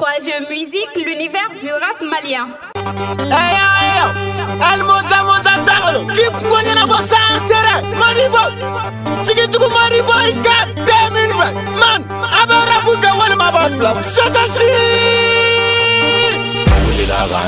Trois jeux musique, l'univers du rap malien.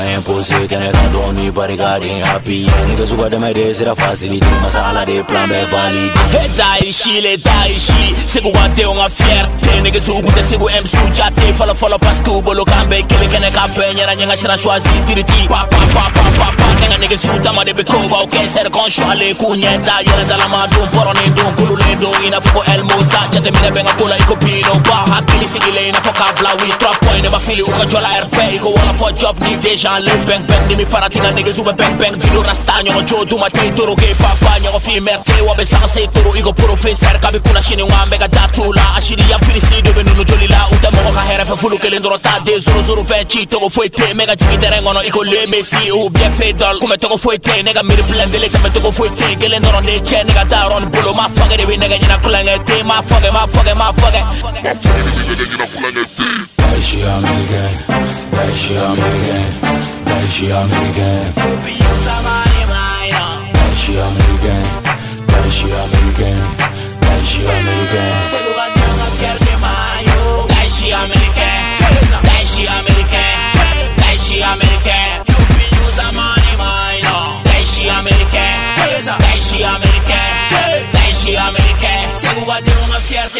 La ka imposé kɛnɛ kan dɔɔni barika de happy niggas got them ideas la facilité masala de plan bɛɛ valide Hey, dai shi le dai shi. Segu wa de on a fier. Te niggas u kunte segu em su jate. Follow follow pas ku bolo kan be kele kene kan be nyara nyanga shira choisi diriti. Pa pa pa pa pa pa. Nenga niggas u dama de be koba. Ok ser kon shwale ku nyenda. Yere dala ma dum poro ne dum kulu le do. Ina fuko el moza. Jate mine benga kula iko pino ba. Hakili sigile ina foka bla we drop point. Never feel it uka jola RP. Iko wala for job ni deja le bang. Ni mi faratinga niggas u be bang bang. Vino rasta nyongo jo duma te toro ke papa nyongo fi merte. Wabe sanga se toro iko professeur kabi kuna shini ngwambe ka datula ashiri ya firisi dobe nunu fulu kelen doro ta de zoro zoro fe chi togo foite mega jigi tere ngono iko le mesi ou bien fedol kume togo foite nega miri blende le teme togo foite kelen doro de che nega daron bulo ma foge de bi nega nyina kulenge te ma foge ma foge ma foge That shit American, that shit American, that shit American,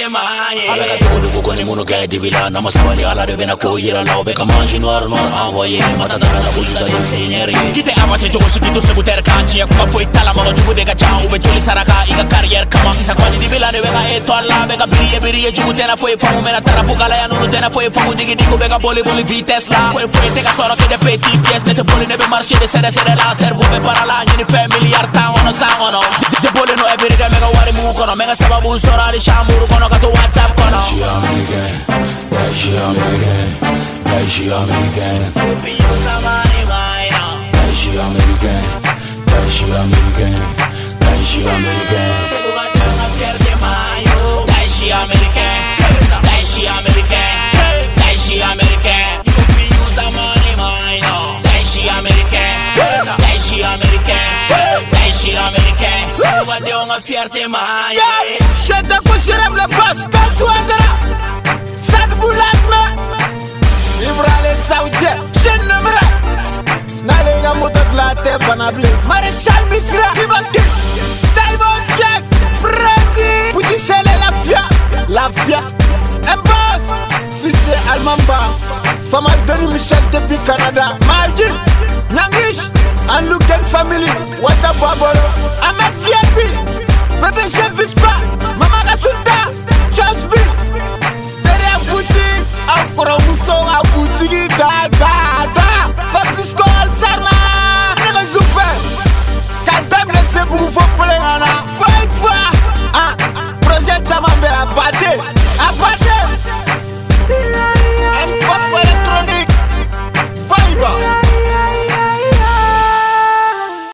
una fierté mine. Abeka tugu dugu koni munu kɛ divila nama sabali ala de bena ko yira la o bɛ ka mangi noir noir ah, envoyé mata dara la ujusa de seigneur ye Kite avance jogo sigi to segu ter kan tiɲɛ kuma foyi tala mɔgɔ jugu de ka ca u bɛ joli saraka i ka carrière kama sisan kɔni dibila de bɛ ka étoile la bɛ ka biriye biriye jugu tɛna foyi faamu mɛna tarapu kalaya nunu tɛna foyi faamu digidigu bɛ ka boli boli vitesse la foyi tɛ ka sɔrɔ ke de petit pièce ne boli ne bɛ marché de sɛdɛ sɛdɛ la cerveau bɛ bara la ɲini fɛn milliard tan kɔnɔ san kɔnɔ je boli no everyday mɛ ka sababu sɔrɔ hali chambre kɔnɔ ka to whatsapp kɔnɔ That shit American, that shit American, that shit a money mine, oh. that shit Una fierté mine. Shada kusirem le bas, kasuandra. Sad bulat me. Ibrale Saoudien, jeune numera. Nalenga motot la te banable. Maréchal Misra, Kibaski, Diamond Jack, Brazil. Bouti Sele la fia, la fia. Mbos, fils de Almamba. Fama Denis Michel depuis Canada. Margin, Nyangish, and Luken family. What a VIP,